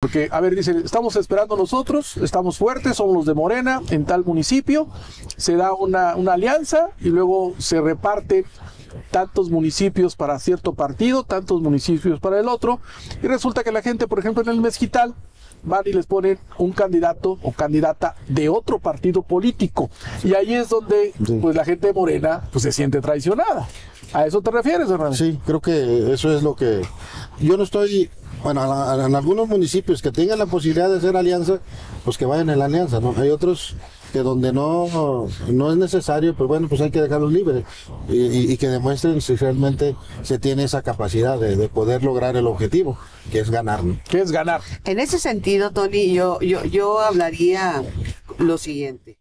Porque, a ver, dicen, estamos esperando nosotros, estamos fuertes, somos los de Morena en tal municipio, se da una, una alianza y luego se reparte tantos municipios para cierto partido, tantos municipios para el otro, y resulta que la gente, por ejemplo, en el mezquital, van y les ponen un candidato o candidata de otro partido político. Y ahí es donde pues la gente de Morena pues se siente traicionada. ¿A eso te refieres, Hernán? Sí, creo que eso es lo que... Yo no estoy... Bueno, en algunos municipios que tengan la posibilidad de hacer alianza, pues que vayan en la alianza, ¿no? Hay otros que donde no, no es necesario, pues bueno, pues hay que dejarlos libres y, y- y que demuestren si realmente se tiene esa capacidad de, de poder lograr el objetivo, que es ganar, ¿no? Que es ganar. En ese sentido, Tony, yo, yo, yo hablaría lo siguiente.